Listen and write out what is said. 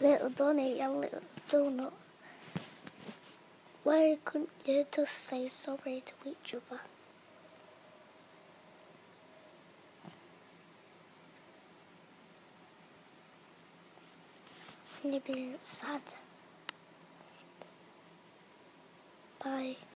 little Donny and little Donut. Why couldn't you just say sorry to each other? You're being sad. Bye.